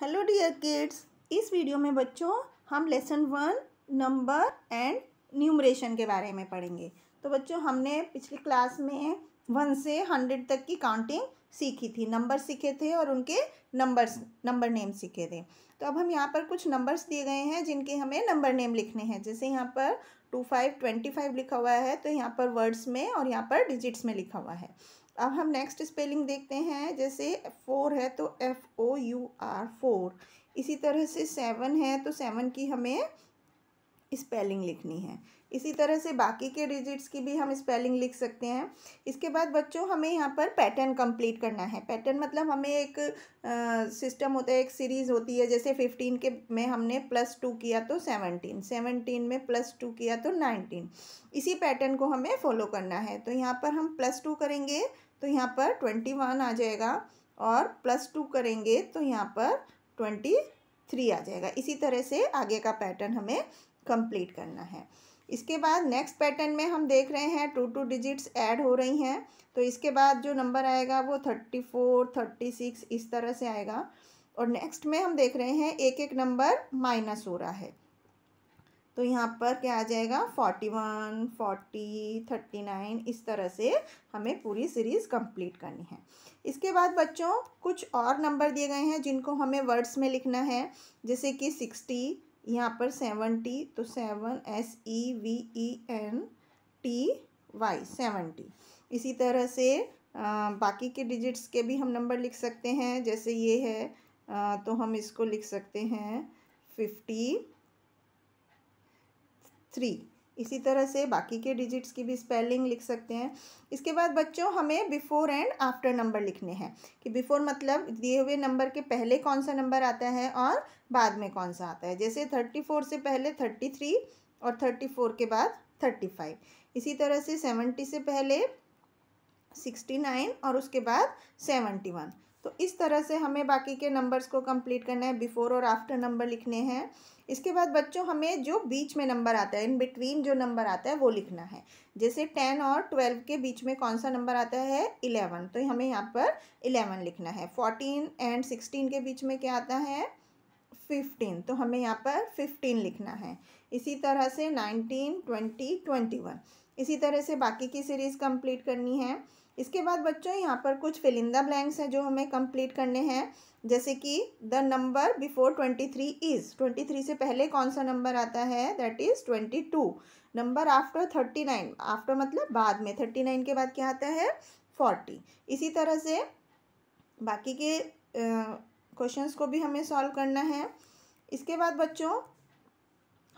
Hello dear kids इस video में बच्चों, हम lesson one number and numeration के बारे में पढ़ेंगे। तो बच्चों, हमने पिछली क्लास में वन से हंड्रेड तक की काउंटिंग सीखी थी। नंबर सीखे थे और उनके नंबर्स नंबर नेम सीखे थे। तो अब हम यहाँ पर कुछ नंबर्स दिए गए हैं, जिनके हमें नंबर नेम लिखने हैं। जैसे यहाँ पर टू फाइव ट्वेंटी फाइव लिखा हुआ है तो यहाँ पर वर्ड्स में और यहाँ पर डिजिट्स में लिखा हुआ है। अब हम नेक्स्ट स्पेलिंग देखते हैं, जैसे फोर है तो F O U R four इसी तरह से सेवन है तो सेवन की हमें स्पेलिंग लिखनी है। इसी तरह से बाकी के डिजिट्स की भी हम स्पेलिंग लिख सकते हैं। इसके बाद बच्चों, हमें यहाँ पर पैटर्न कंप्लीट करना है। पैटर्न मतलब हमें एक सिस्टम होता है, एक सीरीज़ होती है। जैसे फिफ्टीन के में हमने प्लस टू किया तो सेवनटीन सेवनटीन में प्लस टू किया तो नाइनटीन इसी पैटर्न को हमें फॉलो करना है। तो यहाँ पर हम प्लस टू करेंगे तो यहाँ पर ट्वेंटी वन आ जाएगा और प्लस टू करेंगे तो यहाँ पर ट्वेंटी थ्री आ जाएगा। इसी तरह से आगे का पैटर्न हमें कंप्लीट करना है। इसके बाद नेक्स्ट पैटर्न में हम देख रहे हैं टू टू डिजिट्स ऐड हो रही हैं। तो इसके बाद जो नंबर आएगा वो थर्टी फोर थर्टी सिक्स इस तरह से आएगा। और नेक्स्ट में हम देख रहे हैं एक एक नंबर माइनस हो रहा है। तो यहाँ पर क्या आ जाएगा? Forty one forty thirty nine इस तरह से हमें पूरी सीरीज़ कंप्लीट करनी है। इसके बाद बच्चों कुछ और नंबर दिए गए हैं जिनको हमें वर्ड्स में लिखना है। जैसे कि सिक्सटी यहाँ पर सेवनटी तो seven S E V E N T Y seventy इसी तरह से आ, बाकी के डिजिट्स के भी हम नंबर लिख सकते हैं। जैसे ये है आ, तो हम इसको लिख सकते हैं फिफ्टी थ्री इसी तरह से बाकी के डिजिट्स की भी स्पेलिंग लिख सकते हैं। इसके बाद बच्चों, हमें बिफोर एंड आफ्टर नंबर लिखने हैं। कि बिफोर मतलब दिए हुए नंबर के पहले कौन सा नंबर आता है और बाद में कौन सा आता है। जैसे थर्टी फोर से पहले थर्टी थ्री और थर्टी फोर के बाद थर्टी फाइव इसी तरह से सेवेंटी से पहले सिक्सटी नाइन और उसके बाद सेवेंटी वन तो इस तरह से हमें बाकी के नंबर्स को कंप्लीट करना है बिफोर और आफ्टर नंबर लिखने हैं। इसके बाद बच्चों, हमें जो बीच में नंबर आता है इन बिटवीन जो नंबर आता है, वो लिखना है। जैसे टेन और ट्वेल्व के बीच में कौन सा नंबर आता है? इलेवन तो हमें यहाँ पर इलेवन लिखना है। फोर्टीन एंड सिक्सटीन के बीच में क्या आता है? फिफ्टीन तो हमें यहाँ पर फिफ्टीन लिखना है। इसी तरह से नाइनटीन ट्वेंटी ट्वेंटी वन इसी तरह से बाकी की सीरीज़ कंप्लीट करनी है। इसके बाद बच्चों, यहाँ पर कुछ फिलिंदा ब्लैंक्स हैं जो हमें कंप्लीट करने हैं। जैसे कि the number before twenty three is. Twenty three से पहले कौन सा नंबर आता है? That is twenty two. Number after thirty nine. After मतलब बाद में। थर्टी नाइन के बाद क्या आता है? फोर्टी। इसी तरह से बाकी के क्वेश्चंस को भी हमें सॉल्व करना है। इसके बाद बच्चों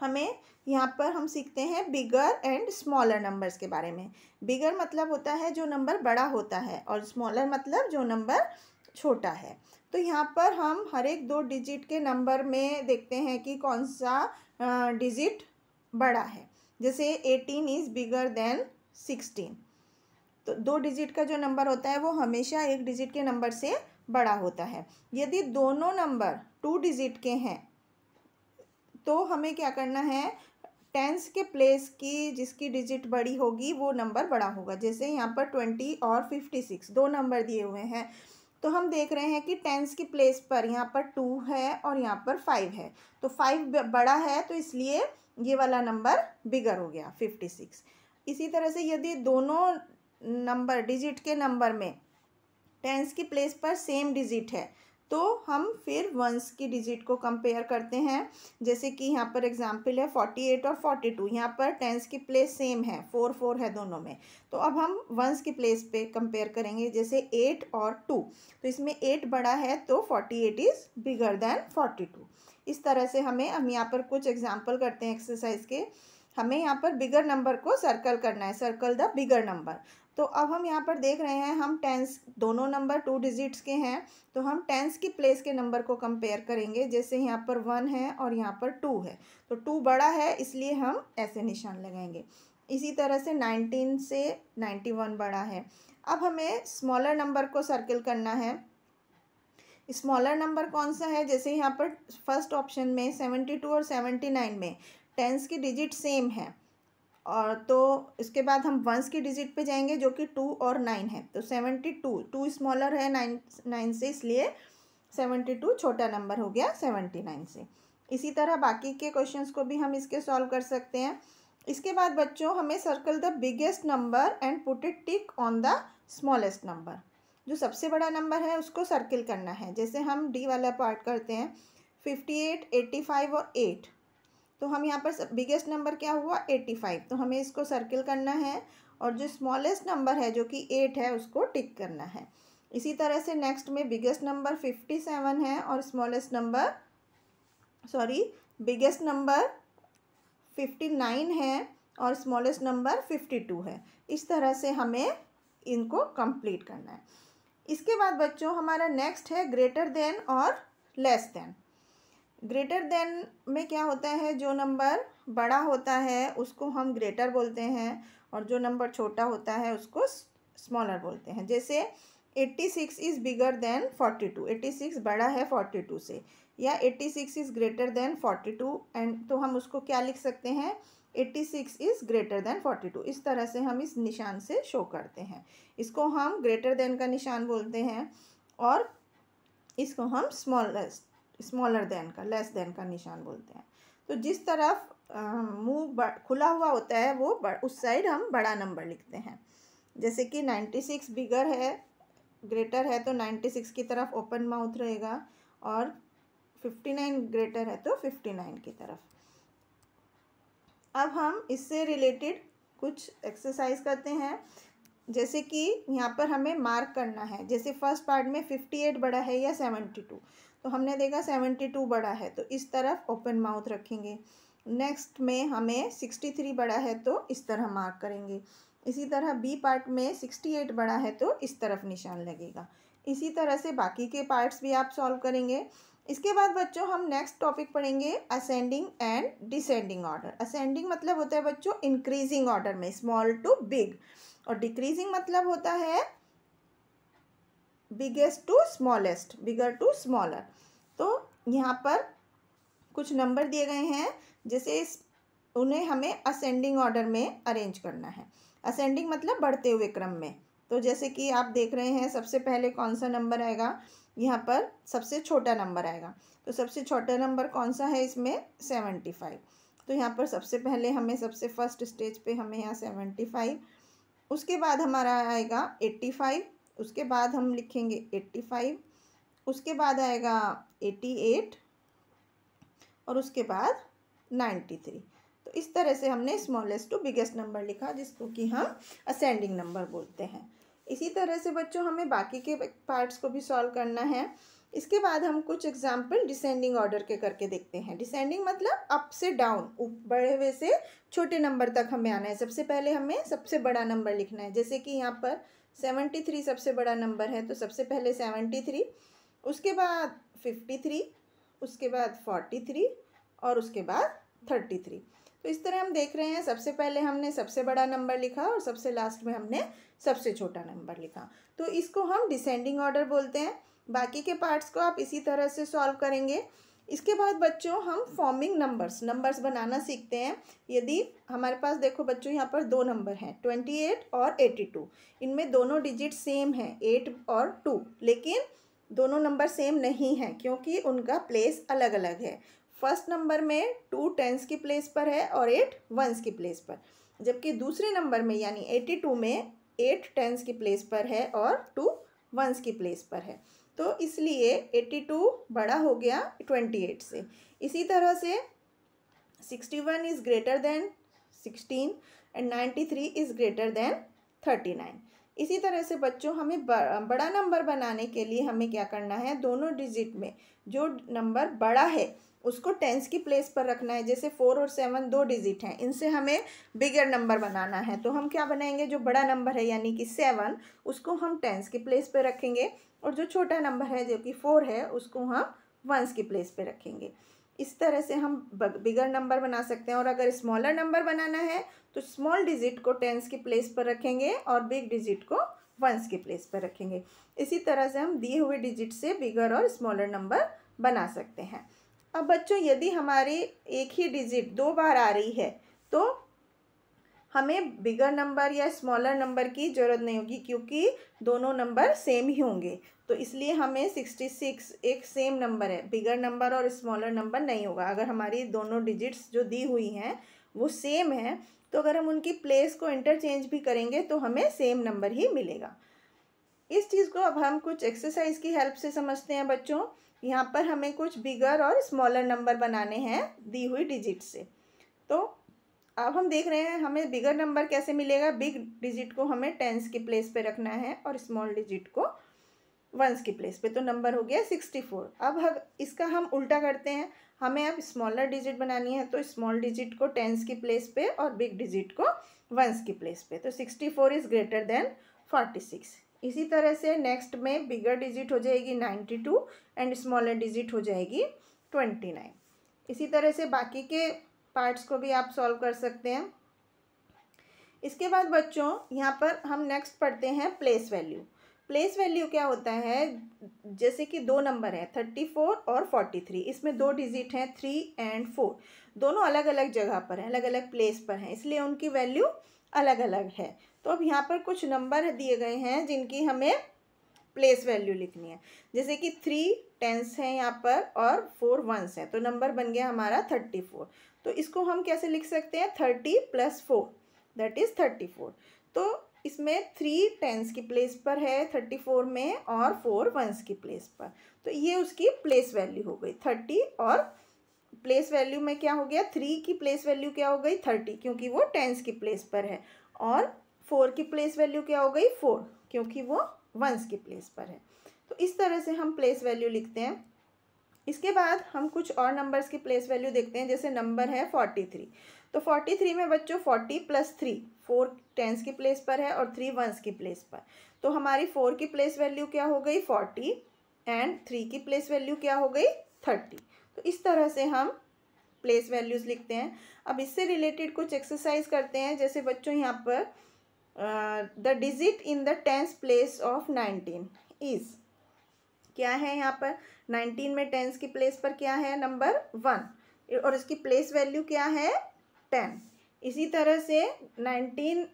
हमें यहाँ पर हम सीखते हैं बिगर एंड स्मॉलर नंबर्स के बारे में। बिगर मतलब होता है जो नंबर बड़ा होता है और स्मॉलर मतलब जो नंबर छोटा है। तो यहाँ पर हम हर एक दो डिजिट के नंबर में देखते हैं कि कौन सा डिजिट बड़ा है। जैसे eighteen is bigger than sixteen तो दो डिजिट का जो नंबर होता है वो हमेशा एक डिजिट के नंबर से बड़ा होता है। यदि दोनों नंबर टू डिजिट के हैं तो हमें क्या करना है? टेंस के प्लेस की जिसकी डिजिट बड़ी होगी, वो नंबर बड़ा होगा। जैसे यहाँ पर ट्वेंटी और फिफ्टी सिक्स दो नंबर दिए हुए हैं। तो हम देख रहे हैं कि टेंस की प्लेस पर यहाँ पर टू है और यहाँ पर फाइव है। तो फाइव बड़ा है तो इसलिए ये वाला नंबर बिगर हो गया फिफ्टी सिक्स इसी तरह से यदि दोनों नंबर डिजिट के नंबर में टेंस की प्लेस पर सेम डिजिट है तो हम फिर वंस की डिजिट को कंपेयर करते हैं। जैसे कि यहाँ पर एग्ज़ाम्पल है फोर्टी एट और फोर्टी टू यहाँ पर टेंस की प्लेस सेम है फोर फोर है दोनों में। तो अब हम वंस की प्लेस पे कंपेयर करेंगे, जैसे एट और टू तो इसमें एट बड़ा है तो forty eight is bigger than forty two इस तरह से हमें, हम यहाँ पर कुछ एग्ज़ाम्पल करते हैं एक्सरसाइज के। हमें यहाँ पर बिगर नंबर को सर्कल करना है सर्कल द बिगर नंबर तो अब हम यहाँ पर देख रहे हैं, हम टेंस दोनों नंबर टू डिजिट्स के हैं तो हम टेंस की प्लेस के नंबर को कंपेयर करेंगे, जैसे यहाँ पर वन है और यहाँ पर टू है। तो टू बड़ा है, इसलिए हम ऐसे निशान लगाएँगे। इसी तरह से नाइनटीन से नाइन्टी वन बड़ा है। अब हमें स्मॉलर नंबर को सर्किल करना है। स्मॉलर नंबर कौन सा है? जैसे यहाँ पर फ़र्स्ट ऑप्शन में सेवेंटी टू और सेवेंटी नाइन में टेंस की डिजिट सेम है। और तो इसके बाद हम वंस की डिजिट पे जाएँगे जो कि टू और नाइन है। तो सेवेंटी टू टू स्मॉलर है नाइन नाइन से, इसलिए सेवेंटी टू छोटा नंबर हो गया सेवेंटी नाइन से। इसी तरह बाकी के क्वेश्चंस को भी हम इसके सॉल्व कर सकते हैं। इसके बाद बच्चों, हमें circle the biggest number and put it tick on the smallest number जो सबसे बड़ा नंबर है, उसको सर्किल करना है। जैसे हम डी वाला पार्ट करते हैं फिफ्टी एट एट्टी फाइव और एट तो हम यहाँ पर बिगेस्ट नंबर क्या हुआ? एट्टी फाइव तो हमें इसको सर्किल करना है और जो स्मॉलेस्ट नंबर है, जो कि एट है, उसको टिक करना है। इसी तरह से नेक्स्ट में बिगेस्ट नंबर फिफ्टी सेवन है और smallest number sorry biggest number fifty nine है और स्मॉलेस्ट नंबर फिफ्टी टू है। इस तरह से हमें इनको कंप्लीट करना है। इसके बाद बच्चों, हमारा नेक्स्ट है ग्रेटर देन और लेस देन ग्रेटर देन में क्या होता है? जो नंबर बड़ा होता है, उसको हम ग्रेटर बोलते हैं और जो नंबर छोटा होता है, उसको स्मॉलर बोलते हैं। जैसे eighty six is bigger than forty two eighty six बड़ा है फोर्टी टू से, या eighty six is greater than forty two and तो हम उसको क्या लिख सकते हैं? Eighty six is greater than forty two इस तरह से हम इस निशान से शो करते हैं। इसको हम ग्रेटर देन का निशान बोलते हैं और इसको हम स्मॉलेस्ट स्मॉलर देन का लेस देन का निशान बोलते हैं। तो जिस तरफ़ मुँह खुला हुआ होता है वो उस साइड हम बड़ा नंबर लिखते हैं। जैसे कि नाइन्टी सिक्स बिगर है ग्रेटर है तो नाइन्टी सिक्स की तरफ़ ओपन माउथ रहेगा और फिफ्टी नाइन ग्रेटर है तो फिफ्टी नाइन की तरफ़। अब हम इससे रिलेटेड कुछ एक्सरसाइज करते हैं। जैसे कि यहाँ पर हमें मार्क करना है। जैसे फ़र्स्ट पार्ट में फिफ्टी एट बड़ा है या सेवेंटी टू तो हमने देखा सेवेंटी टू बड़ा है तो इस तरफ़ ओपन माउथ रखेंगे। नेक्स्ट में हमें सिक्सटी थ्री बड़ा है तो इस तरह मार्क करेंगे। इसी तरह बी पार्ट में सिक्सटी एट बड़ा है तो इस तरफ़ निशान लगेगा। इसी तरह से बाकी के पार्ट्स भी आप सॉल्व करेंगे। इसके बाद बच्चों, हम नेक्स्ट टॉपिक पढ़ेंगे ascending and descending order ascending मतलब होता है बच्चों इंक्रीजिंग ऑर्डर में स्मॉल टू बिग और डिक्रीजिंग मतलब होता है biggest to smallest bigger to smaller तो यहाँ पर कुछ नंबर दिए गए हैं, जैसे उन्हें हमें असेंडिंग ऑर्डर में अरेंज करना है। असेंडिंग मतलब बढ़ते हुए क्रम में। तो जैसे कि आप देख रहे हैं, सबसे पहले कौन सा नंबर आएगा? यहाँ पर सबसे छोटा नंबर आएगा। तो सबसे छोटा नंबर कौन सा है इसमें? सेवेंटी फाइव तो यहाँ पर सबसे पहले हमें, सबसे फ़र्स्ट स्टेज पे हमें यहाँ सेवेंटी फाइव उसके बाद हमारा आएगा एट्टी फाइव उसके बाद हम लिखेंगे एट्टी फाइव उसके बाद आएगा एटी एट और उसके बाद नाइन्टी थ्री तो इस तरह से हमने स्मॉलेस्ट टू बिगेस्ट नंबर लिखा, जिसको कि हम असेंडिंग नंबर बोलते हैं। इसी तरह से बच्चों, हमें बाकी के पार्ट्स को भी सॉल्व करना है। इसके बाद हम कुछ एग्ज़ाम्पल डिसेंडिंग ऑर्डर के करके देखते हैं। डिसेंडिंग मतलब अप से डाउन बड़े हुए से छोटे नंबर तक हमें आना है। सबसे पहले हमें सबसे बड़ा नंबर लिखना है। जैसे कि यहाँ पर सेवेंटी थ्री सबसे बड़ा नंबर है तो सबसे पहले सेवेंटी थ्री, उसके बाद फिफ्टी थ्री, उसके बाद फोर्टी थ्री और उसके बाद थर्टी थ्री। तो इस तरह हम देख रहे हैं, सबसे पहले हमने सबसे बड़ा नंबर लिखा और सबसे लास्ट में हमने सबसे छोटा नंबर लिखा। तो इसको हम डिसेंडिंग ऑर्डर बोलते हैं। बाकी के पार्ट्स को आप इसी तरह से सॉल्व करेंगे। इसके बाद बच्चों हम फॉर्मिंग नंबर्स नंबर्स बनाना सीखते हैं। यदि हमारे पास देखो बच्चों यहाँ पर दो नंबर हैं ट्वेंटी एट और एटी टू इनमें दोनों डिजिट सेम हैं एट और टू लेकिन दोनों नंबर सेम नहीं हैं, क्योंकि उनका प्लेस अलग अलग है। फ़र्स्ट नंबर में टू टेंस की प्लेस पर है और एट वंस की प्लेस पर। जबकि दूसरे नंबर में, यानी एटी टू में एट टेंस की प्लेस पर है और टू वंस की प्लेस पर है। तो इसलिए एट्टी टू बड़ा हो गया ट्वेंटी एट से। इसी तरह से sixty one is greater than sixteen and ninety three is greater than thirty nine इसी तरह से बच्चों, हमें बड़ा नंबर बनाने के लिए हमें क्या करना है? दोनों डिजिट में जो नंबर बड़ा है, उसको टेंस की प्लेस पर रखना है। जैसे फोर और सेवन दो डिजिट हैं, इनसे हमें बिगर नंबर बनाना है। तो हम क्या बनाएँगे? जो बड़ा नंबर है, यानी कि सेवन उसको हम टेंस की प्लेस पर रखेंगे। और जो छोटा नंबर है, जो कि फोर है, उसको हम वंस की प्लेस पर रखेंगे। इस तरह से हम बिगर नंबर बना सकते हैं। और अगर स्मॉलर नंबर बनाना है तो स्मॉल डिजिट को टेंस की प्लेस पर रखेंगे और बिग डिजिट को वंस की प्लेस पर रखेंगे। इसी तरह से हम दिए हुए डिजिट से बिगर और स्मॉलर नंबर बना सकते हैं। अब बच्चों, यदि हमारी एक ही डिजिट दो बार आ रही है तो हमें बिगर नंबर या स्मॉलर नंबर की ज़रूरत नहीं होगी, क्योंकि दोनों नंबर सेम ही होंगे। तो इसलिए हमें सिक्सटी सिक्स एक सेम नंबर है। बिगर नंबर और स्मॉलर नंबर नहीं होगा। अगर हमारी दोनों डिजिट्स जो दी हुई हैं, वो सेम है तो अगर हम उनकी प्लेस को इंटरचेंज भी करेंगे तो हमें सेम नंबर ही मिलेगा। इस चीज़ को अब हम कुछ एक्सरसाइज की हेल्प से समझते हैं बच्चों। यहाँ पर हमें कुछ बिगर और स्मॉलर नंबर बनाने हैं दी हुई डिजिट से। तो अब हम देख रहे हैं, हमें बिगर नंबर कैसे मिलेगा? बिग डिजिट को हमें टेंस की प्लेस पे रखना है और स्मॉल डिजिट को वंस की प्लेस पे तो नंबर हो गया सिक्सटी फोर अब हम, इसका हम उल्टा करते हैं। हमें अब स्मॉलर डिजिट बनानी है तो स्मॉल डिजिट को टेंस की प्लेस पे और बिग डिजिट को वंस की प्लेस पे. तो sixty four is greater than forty six इसी तरह से नेक्स्ट में बिगर डिजिट हो जाएगी ninety two and smaller digit हो जाएगी ट्वेंटी नाइन इसी तरह से बाकी के पार्ट्स को भी आप सॉल्व कर सकते हैं। इसके बाद बच्चों, यहाँ पर हम नेक्स्ट पढ़ते हैं प्लेस वैल्यू प्लेस वैल्यू क्या होता है? जैसे कि दो नंबर है थर्टी फोर और फोर्टी थ्री इसमें दो डिजिट हैं थ्री एंड फोर दोनों अलग अलग जगह पर हैं अलग अलग प्लेस पर हैं, इसलिए उनकी वैल्यू अलग अलग है। तो अब यहाँ पर कुछ नंबर दिए गए हैं जिनकी हमें प्लेस वैल्यू लिखनी है। जैसे कि थ्री टेंस हैं यहाँ पर और फोर वंस हैं। तो नंबर बन गया हमारा थर्टी फोर तो इसको हम कैसे लिख सकते हैं? Thirty plus four that is thirty four तो इसमें थ्री टेंस की प्लेस पर है थर्टी फोर में और फोर वंस की प्लेस पर। तो ये उसकी प्लेस वैल्यू हो गई थर्टी और प्लेस वैल्यू में क्या हो गया? थ्री की प्लेस वैल्यू क्या हो गई? थर्टी क्योंकि वो टेंस की प्लेस पर है। और फोर की प्लेस वैल्यू क्या हो गई? फोर क्योंकि वो वंस की प्लेस पर है। तो इस तरह से हम प्लेस वैल्यू लिखते हैं। इसके बाद हम कुछ और नंबर्स की प्लेस वैल्यू देखते हैं, जैसे नंबर है फोर्टी थ्री तो फोर्टी थ्री में बच्चों forty plus three four tens की प्लेस पर है और थ्री वंस की प्लेस पर. तो हमारी फोर की प्लेस वैल्यू क्या हो गई? फोर्टी एंड थ्री की प्लेस वैल्यू क्या हो गई? थर्टी तो इस तरह से हम प्लेस वैल्यूज़ लिखते हैं. अब इससे रिलेटेड कुछ एक्सरसाइज करते हैं, जैसे बच्चों यहाँ पर the digit in the tens place of nineteen is क्या है यहाँ पर? नाइनटीन में टेंस की प्लेस पर क्या है? नंबर वन और इसकी प्लेस वैल्यू क्या है? टेन इसी तरह से nineteen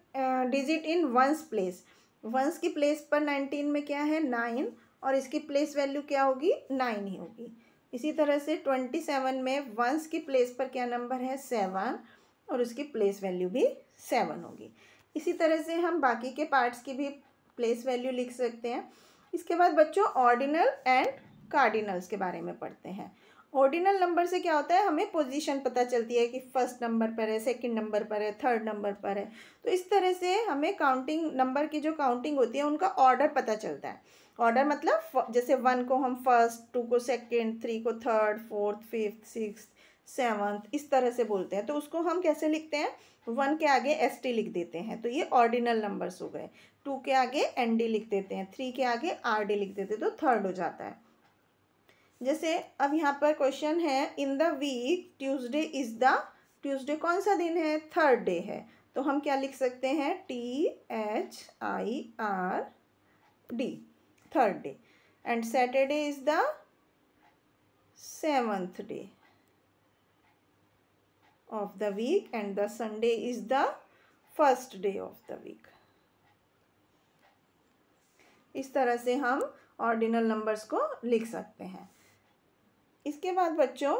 digit in ones place ones की प्लेस पर नाइनटीन में क्या है? नाइन और इसकी प्लेस वैल्यू क्या होगी? नाइन ही होगी. इसी तरह से ट्वेंटी सेवन में वंस की प्लेस पर क्या नंबर है? सेवन और उसकी प्लेस वैल्यू भी सेवन होगी. इसी तरह से हम बाकी के पार्ट्स की भी प्लेस वैल्यू लिख सकते हैं. इसके बाद बच्चों ऑर्डिनल एंड कार्डिनल्स के बारे में पढ़ते हैं। ऑर्डिनल नंबर से क्या होता है? हमें पोजीशन पता चलती है कि फ़र्स्ट नंबर पर है सेकंड नंबर पर है थर्ड नंबर पर है। तो इस तरह से हमें काउंटिंग नंबर की जो काउंटिंग होती है, उनका ऑर्डर पता चलता है। ऑर्डर मतलब जैसे वन को हम फ़र्स्ट टू को सेकंड थ्री को third fourth fifth six seventh इस तरह से बोलते हैं। तो उसको हम कैसे लिखते हैं? वन के आगे एस टी लिख देते हैं। तो ये ऑर्डिनल नंबर्स हो गए। टू के आगे एन डी लिख देते हैं। थ्री के आगे आर डी लिख देते हैं। तो थर्ड हो जाता है। जैसे अब यहाँ पर क्वेश्चन है in the week Tuesday is the Tuesday कौन सा दिन है? थर्ड डे है। तो हम क्या लिख सकते हैं? T H I R D third day and Saturday is the seventh day of the week and the Sunday is the first day of the week. इस तरह से हम ऑर्डिनल नंबर्स को लिख सकते हैं। इसके बाद बच्चों,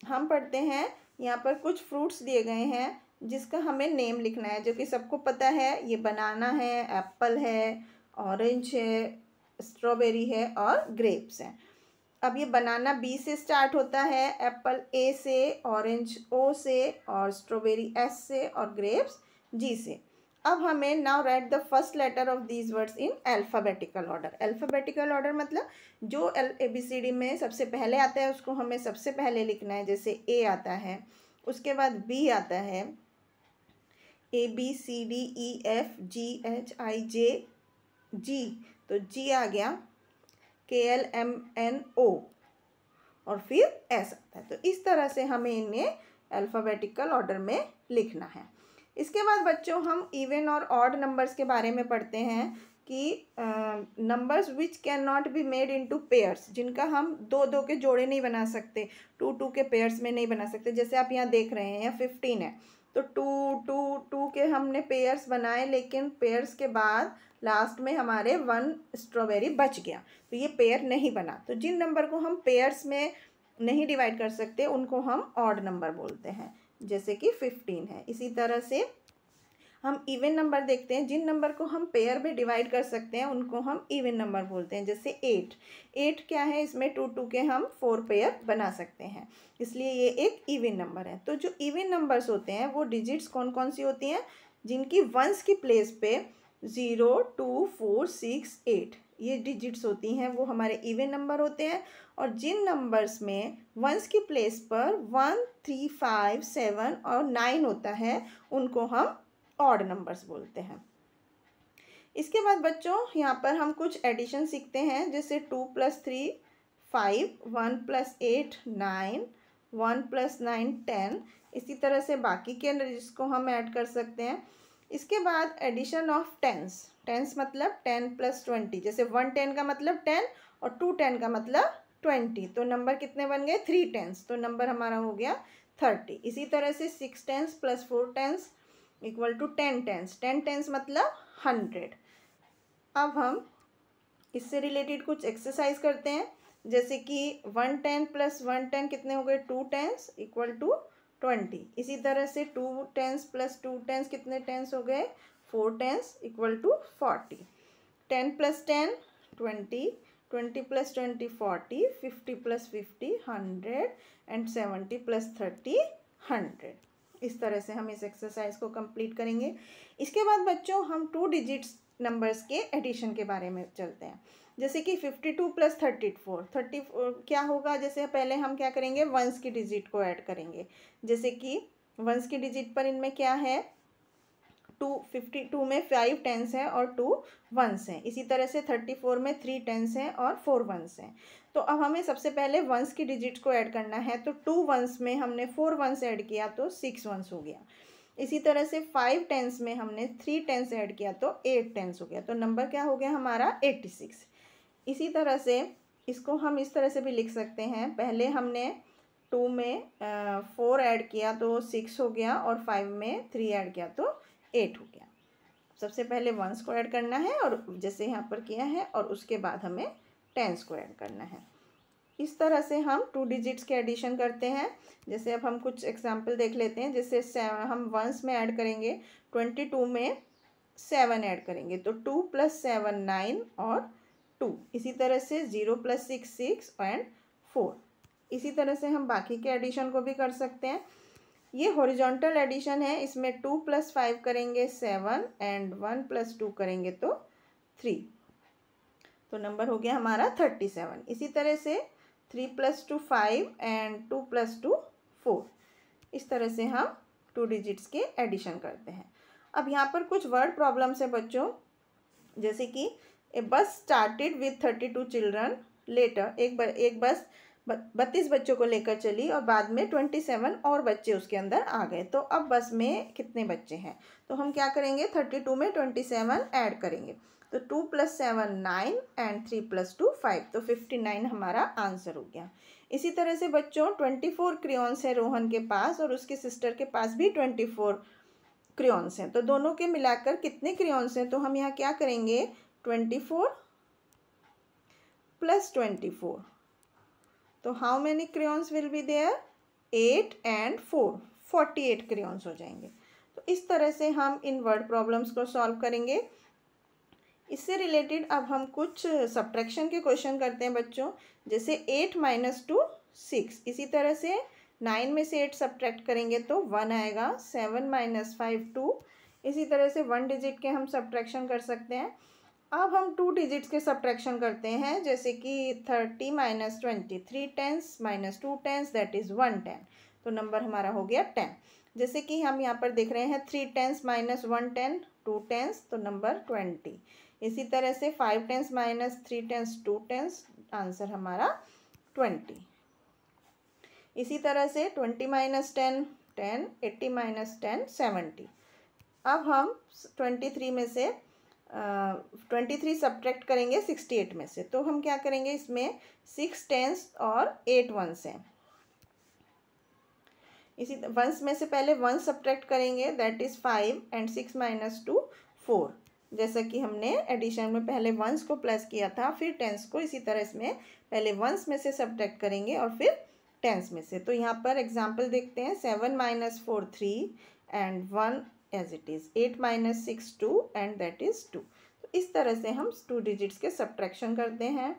हम पढ़ते हैं, यहाँ पर कुछ फ्रूट्स दिए गए हैं, जिसका हमें नेम लिखना है, जो कि सबको पता है। ये बनाना है एप्पल है ऑरेंज है स्ट्रॉबेरी है और ग्रेप्स हैं। अब ये बनाना बी से स्टार्ट होता है एप्पल ए से ऑरेंज ओ से, और स्ट्रॉबेरी एस से, और ग्रेप्स जी से। अब हमें now write the first letter of these words in alphabetical order alphabetical order मतलब जो L A B C D में सबसे पहले आता है, उसको हमें सबसे पहले लिखना है, जैसे ए आता है, उसके बाद बी आता है A B C D E F G H I J G तो जी आ गया के एल एम एन ओ और फिर एस आता है। तो इस तरह से हमें इन्हें अल्फ़ाबेटिकल ऑर्डर में लिखना है। इसके बाद बच्चों, हम इवन और ऑड नंबर्स के बारे में पढ़ते हैं कि numbers which can not be made into pairs जिनका हम दो दो के जोड़े नहीं बना सकते टू टू के पेयर्स में नहीं बना सकते। जैसे आप यहाँ देख रहे हैं फिफ्टीन है। तो टू टू टू के हमने पेयर्स बनाए, लेकिन पेयर्स के बाद लास्ट में हमारे वन स्ट्रॉबेरी बच गया। तो ये पेयर नहीं बना। तो जिन नंबर को हम पेयर्स में नहीं डिवाइड कर सकते, उनको हम ऑड नंबर बोलते हैं। जैसे कि फिफ्टीन है। इसी तरह से हम इवन नंबर देखते हैं। जिन नंबर को हम पेयर में डिवाइड कर सकते हैं, उनको हम इवन नंबर बोलते हैं, जैसे एट एट क्या है? इसमें टू टू के हम फोर पेयर बना सकते हैं। इसलिए ये एक इवन नंबर है। तो जो इवन नंबर्स होते हैं, वो डिजिट्स कौन कौन सी होती हैं? जिनकी वंस की प्लेस पे zero two four six eight ये डिजिट्स होती हैं, वो हमारे इवन नंबर होते हैं और जिन नंबर्स में वंस की प्लेस पर वन थ्री फाइव सेवन और नाइन होता है, उनको हम ऑड नंबर्स बोलते हैं। इसके बाद बच्चों, यहाँ पर हम कुछ एडिशन सीखते हैं, जैसे two plus three five one plus eight nine one plus nine ten इसी तरह से बाकी के जिसको हम ऐड कर सकते हैं। इसके बाद एडिशन ऑफ़ टेंस टेंस मतलब टेन प्लस ट्वेंटी जैसे वन टेन का मतलब टेन और टू टेन का मतलब ट्वेंटी तो नंबर कितने बन गए? थ्री टेंस तो नंबर हमारा हो गया थर्टी इसी तरह से six tens plus four tens equal to ten tens ten tens मतलब हंड्रेड अब हम इससे रिलेटेड कुछ एक्सरसाइज करते हैं. जैसे कि one ten plus one ten कितने हो गए? Two tens equal to twenty. इसी तरह से two tens plus two tens कितने टेंस हो गए? Four tens equal to forty. Ten plus ten, twenty. Twenty plus twenty, forty. Fifty plus fifty, hundred. And seventy plus thirty, hundred. इस तरह से हम इस एक्सरसाइज को कंप्लीट करेंगे। इसके बाद बच्चों, हम टू डिजिट्स नंबर्स के एडिशन के बारे में चलते हैं। जैसे कि fifty two plus thirty four thirty क्या होगा? जैसे पहले हम क्या करेंगे? वंस की डिजिट को ऐड करेंगे। जैसे कि वंस की डिजिट पर इनमें क्या है? टू फिफ्टी टू में फाइव टेंस हैं और टू वंस हैं। इसी तरह से थर्टी फोर में थ्री टेंस हैं और फोर वंस हैं। तो अब हमें सबसे पहले वंस की डिजिट को ऐड करना है। तो टू वंस में हमने फोर वंस ऐड किया तो सिक्स वंस हो गया। इसी तरह से फाइव टेंस में हमने थ्री टेंस ऐड किया तो एट टेंस हो गया। तो नंबर क्या हो गया? हमारा एट्टी सिक्स इसी तरह से इसको हम इस तरह से भी लिख सकते हैं। पहले हमने टू में फोर ऐड किया तो सिक्स हो गया और फाइव में थ्री ऐड किया तो एट हो गया। सबसे पहले वंस को ऐड करना है और जैसे यहाँ पर किया है और उसके बाद हमें टेंस को ऐड करना है। इस तरह से हम टू डिजिट्स के एडिशन करते हैं। जैसे अब हम कुछ एग्ज़ाम्पल देख लेते हैं। जैसे हम वंस में ऐड करेंगे, ट्वेंटी टू में सेवन ऐड करेंगे तो टू प्लस सेवन नाइन और टू, इसी तरह से zero plus six six and four. इसी तरह से हम बाकी के एडिशन को भी कर सकते हैं। ये हॉरिजॉन्टल एडिशन है, इसमें टू प्लस फाइव करेंगे seven and one plus two करेंगे तो थ्री तो नंबर हो गया हमारा थर्टी सेवन इसी तरह से three plus two five and two plus two four इस तरह से हम टू डिजिट्स के एडिशन करते हैं। अब यहाँ पर कुछ वर्ड प्रॉब्लम्स है बच्चों, जैसे कि a bus started with thirty two children later एक ब, एक बस बत्तीस बच्चों को लेकर चली और बाद में ट्वेंटी सेवन और बच्चे उसके अंदर आ गए। तो अब बस में कितने बच्चे हैं? तो हम क्या करेंगे? थर्टी टू में ट्वेंटी सेवन ऐड करेंगे। तो two plus seven nine and three plus two five तो फिफ्टी नाइन हमारा आंसर हो गया। इसी तरह से बच्चों ट्वेंटी फोर क्रियोन्स है रोहन के पास और उसके सिस्टर के पास भी ट्वेंटी फोर क्रियोन्स हैं। तो दोनों के मिलाकर कितने क्रियोन्स हैं? तो हम यहाँ क्या करेंगे? Twenty four twenty four. तो how many crayons will be there eight and four forty eight crayons हो जाएँगे। तो इस तरह से हम इन वर्ड प्रॉब्लम्स को सॉल्व करेंगे। इससे रिलेटेड अब हम कुछ सब्ट्रैक्शन के क्वेश्चन करते हैं बच्चों। जैसे एट माइनस टू सिक्स इसी तरह से नाइन में से एट सब्ट्रैक्ट करेंगे तो वन आएगा। सेवन माइनस फाइव टू इसी तरह से वन डिजिट के हम सब्ट्रैक्शन कर सकते हैं। अब हम टू डिजिट्स के सब्ट्रैक्शन करते हैं, जैसे कि thirty minus twenty three tens minus two tens that is one ten तो नंबर हमारा हो गया टेन जैसे कि हम यहाँ पर देख रहे हैं three tens minus one ten two tens तो नंबर ट्वेंटी इसी तरह से five tens minus three tens two tens answer हमारा ट्वेंटी इसी तरह से twenty minus ten ten eighty minus ten seventy अब हम ट्वेंटी थ्री में से ट्वेंटी थ्री सब्ट्रैक्ट करेंगे सिक्सटी एट में से। तो हम क्या करेंगे इसमें सिक्स टेंस और एट वंस हैं। इसी वंस में से पहले वन सब्ट्रैक्ट करेंगे, that is five and six minus two four. जैसा कि हमने एडिशन में पहले वंस को प्लस किया था, फिर टेंस को इसी तरह इसमें पहले वंस में से सब्ट्रैक्ट करेंगे और फिर टेंस में से। तो यहाँ पर एग्ज़ाम्पल देखते हैं, seven minus four three and one as it is eight minus six two and that is two तो इस तरह से हम टू डिजिट्स के सब्ट्रैक्शन करते हैं।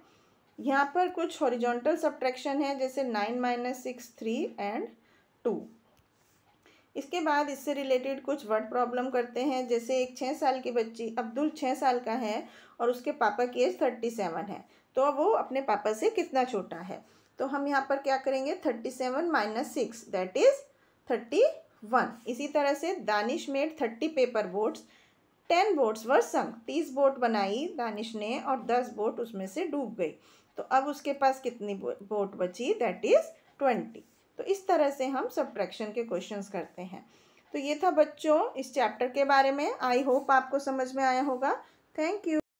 यहाँ पर कुछ हॉरिजॉन्टल सब्ट्रैक्शन है, जैसे nine minus six three and two इसके बाद इससे रिलेटेड कुछ वर्ड प्रॉब्लम करते हैं, जैसे एक छः साल की बच्ची अब्दुल छः साल का है और उसके पापा की एज थर्टी सेवन है। तो वो अपने पापा से कितना छोटा है? तो हम यहाँ पर क्या करेंगे? Thirty seven minus six that is thirty one. इसी तरह से Danish made thirty paper boats ten boats were sunk तीस बोट बनाई दानिश ने और दस बोट उसमें से डूब गई। तो अब उसके पास कितनी बोट बची? दैट इज़ ट्वेंटी तो इस तरह से हम सब्ट्रैक्शन के क्वेश्चंस करते हैं। तो ये था बच्चों इस चैप्टर के बारे में। आई होप आपको समझ में आया होगा। Thank you